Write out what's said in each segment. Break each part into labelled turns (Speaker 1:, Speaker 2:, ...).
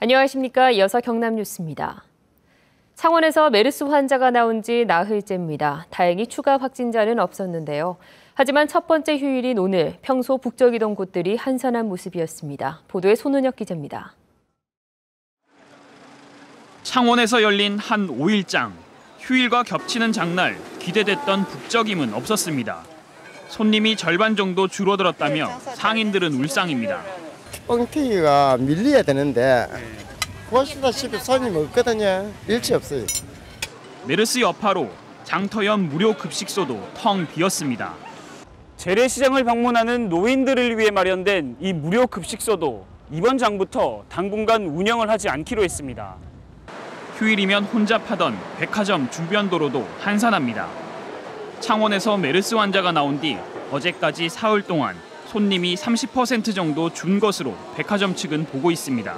Speaker 1: 안녕하십니까. 여어서 경남 뉴스입니다. 창원에서 메르스 환자가 나온 지 나흘째입니다. 다행히 추가 확진자는 없었는데요. 하지만 첫 번째 휴일인 오늘 평소 북적이던 곳들이 한산한 모습이었습니다. 보도에 손은혁 기자입니다.
Speaker 2: 창원에서 열린 한 5일장. 휴일과 겹치는 장날 기대됐던 북적임은 없었습니다. 손님이 절반 정도 줄어들었다며 상인들은 울상입니다. 뻥튀기가 밀려야 되는데 보시다시피 손님 없거든요. 일치 없어요. 메르스 여파로 장터연 무료 급식소도 텅 비었습니다. 재래시장을 방문하는 노인들을 위해 마련된 이 무료 급식소도 이번 장부터 당분간 운영을 하지 않기로 했습니다. 휴일이면 혼잡하던 백화점 주변 도로도 한산합니다. 창원에서 메르스 환자가 나온 뒤 어제까지 사흘 동안 손님이 30% 정도 준 것으로 백화점 측은 보고 있습니다.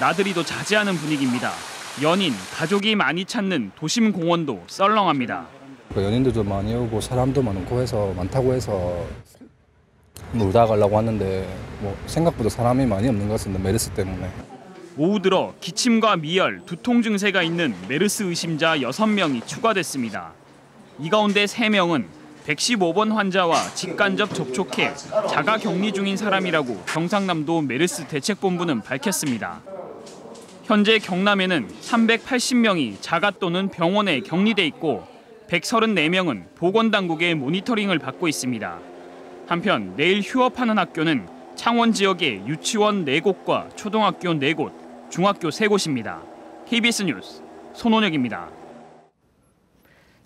Speaker 2: 나들이도 자제하는 분위기입니다. 연인, 가족이 많이 찾는 도심 공원도 썰렁합니다.
Speaker 3: 그 연인도 많이 오고 사람도 많고 해서 많다고 해서 놀다 가려고 하는데 뭐 생각보다 사람이 많이 없는 것 같습니다. 메르스 때문에.
Speaker 2: 오후 들어 기침과 미열, 두통 증세가 있는 메르스 의심자 6명이 추가됐습니다. 이 가운데 3명은 115번 환자와 직간접 접촉해 자가 격리 중인 사람이라고 경상남도 메르스 대책본부는 밝혔습니다. 현재 경남에는 380명이 자가 또는 병원에 격리돼 있고 134명은 보건당국의 모니터링을 받고 있습니다. 한편 내일 휴업하는 학교는 창원 지역의 유치원 4곳과 초등학교 4곳, 중학교 세 곳입니다. KBS 뉴스 손원혁입니다.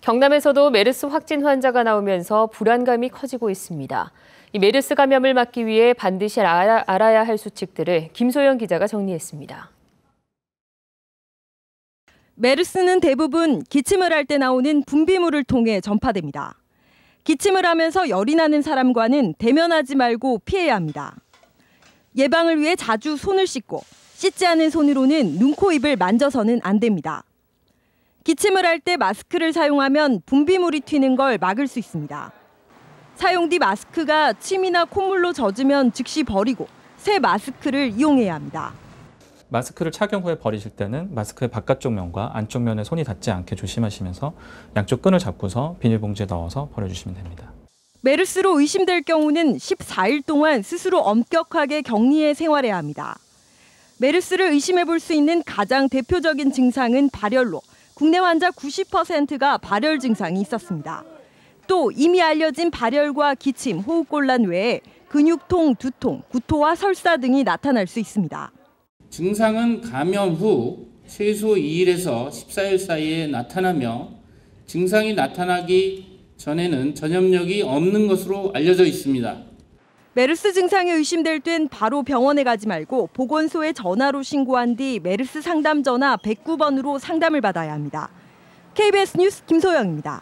Speaker 1: 경남에서도 메르스 확진 환자가 나오면서 불안감이 커지고 있습니다. 이 메르스 감염을 막기 위해 반드시 알아야 할 수칙들을 김소영 기자가 정리했습니다.
Speaker 3: 메르스는 대부분 기침을 할 때 나오는 분비물을 통해 전파됩니다. 기침을 하면서 열이 나는 사람과는 대면하지 말고 피해야 합니다. 예방을 위해 자주 손을 씻고 씻지 않은 손으로는 눈, 코, 입을 만져서는 안 됩니다. 기침을 할 때 마스크를 사용하면 분비물이 튀는 걸 막을 수 있습니다. 사용 뒤 마스크가 침이나 콧물로 젖으면 즉시 버리고 새 마스크를 이용해야 합니다.
Speaker 2: 마스크를 착용 후에 버리실 때는 마스크의 바깥쪽 면과 안쪽 면에 손이 닿지 않게 조심하시면서 양쪽 끈을 잡고서 비닐봉지에 넣어서 버려주시면 됩니다.
Speaker 3: 메르스로 의심될 경우는 14일 동안 스스로 엄격하게 격리해 생활해야 합니다. 메르스를 의심해 볼 수 있는 가장 대표적인 증상은 발열로 국내 환자 90%가 발열 증상이 있었습니다. 또 이미 알려진 발열과 기침, 호흡곤란 외에 근육통, 두통, 구토와 설사 등이 나타날 수 있습니다.
Speaker 1: 증상은
Speaker 2: 감염 후 최소 2일에서 14일 사이에 나타나며 증상이 나타나기 전에는 전염력이 없는 것으로 알려져 있습니다.
Speaker 3: 메르스 증상이 의심될 땐 바로 병원에 가지 말고 보건소에 전화로 신고한 뒤 메르스 상담 전화 109번으로 상담을 받아야 합니다. KBS 뉴스
Speaker 1: 김소영입니다.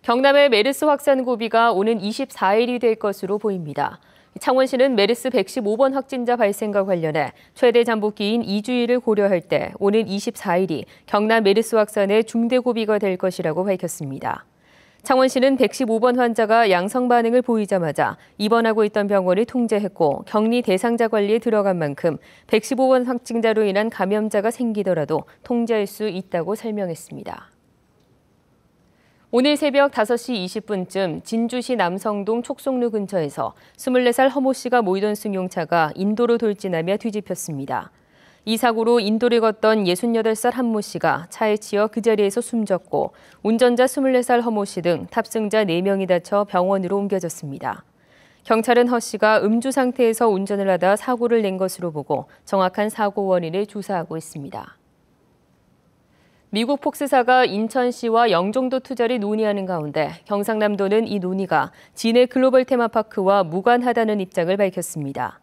Speaker 1: 경남의 메르스 확산 고비가 오는 24일이 될 것으로 보입니다. 창원시는 메르스 115번 확진자 발생과 관련해 최대 잠복기인 2주일을 고려할 때 오는 24일이 경남 메르스 확산의 중대 고비가 될 것이라고 밝혔습니다. 창원시는 115번 환자가 양성 반응을 보이자마자 입원하고 있던 병원을 통제했고 격리 대상자 관리에 들어간 만큼 115번 확진자로 인한 감염자가 생기더라도 통제할 수 있다고 설명했습니다. 오늘 새벽 5시 20분쯤 진주시 남성동 촉송루 근처에서 24살 허모 씨가 모이던 승용차가 인도로 돌진하며 뒤집혔습니다. 이 사고로 인도를 걷던 68살 한 모 씨가 차에 치여 그 자리에서 숨졌고 운전자 24살 허모 씨 등 탑승자 4명이 다쳐 병원으로 옮겨졌습니다. 경찰은 허 씨가 음주 상태에서 운전을 하다 사고를 낸 것으로 보고 정확한 사고 원인을 조사하고 있습니다. 미국 폭스사가 인천시와 영종도 투자를 논의하는 가운데 경상남도는 이 논의가 진해 글로벌 테마파크와 무관하다는 입장을 밝혔습니다.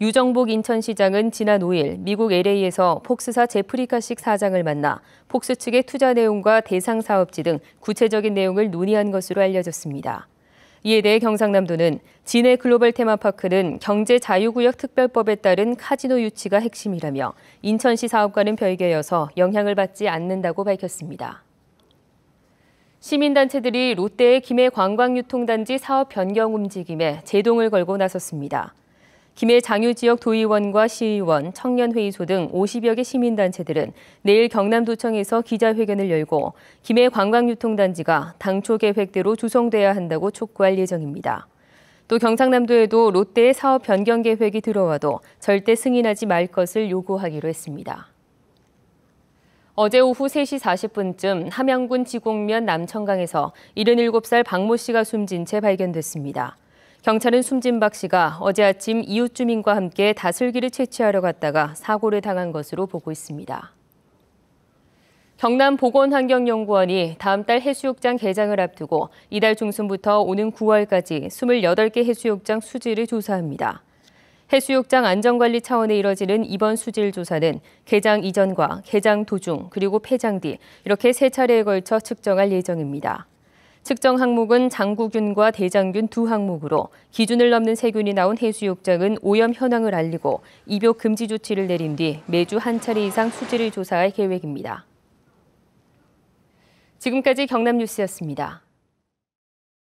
Speaker 1: 유정복 인천시장은 지난 5일 미국 LA에서 폭스사 제프리카식 사장을 만나 폭스 측의 투자 내용과 대상 사업지 등 구체적인 내용을 논의한 것으로 알려졌습니다. 이에 대해 경상남도는 진해 글로벌 테마파크는 경제 자유구역 특별법에 따른 카지노 유치가 핵심이라며 인천시 사업과는 별개여서 영향을 받지 않는다고 밝혔습니다. 시민단체들이 롯데의 김해 관광유통단지 사업 변경 움직임에 제동을 걸고 나섰습니다. 김해 장유 지역 도의원과 시의원, 청년회의소 등 50여 개 시민단체들은 내일 경남도청에서 기자회견을 열고 김해 관광유통단지가 당초 계획대로 조성돼야 한다고 촉구할 예정입니다. 또 경상남도에도 롯데의 사업 변경 계획이 들어와도 절대 승인하지 말 것을 요구하기로 했습니다. 어제 오후 3시 40분쯤 함양군 지곡면 남천강에서 77살 박모 씨가 숨진 채 발견됐습니다. 경찰은 숨진 박 씨가 어제 아침 이웃 주민과 함께 다슬기를 채취하러 갔다가 사고를 당한 것으로 보고 있습니다. 경남 보건환경연구원이 다음 달 해수욕장 개장을 앞두고 이달 중순부터 오는 9월까지 28개 해수욕장 수질을 조사합니다. 해수욕장 안전관리 차원에 이뤄지는 이번 수질 조사는 개장 이전과 개장 도중 그리고 폐장 뒤 이렇게 세 차례에 걸쳐 측정할 예정입니다. 측정 항목은 장구균과 대장균 두 항목으로 기준을 넘는 세균이 나온 해수욕장은 오염 현황을 알리고 입욕 금지 조치를 내린 뒤 매주 한 차례 이상 수질을 조사할 계획입니다. 지금까지 경남뉴스였습니다.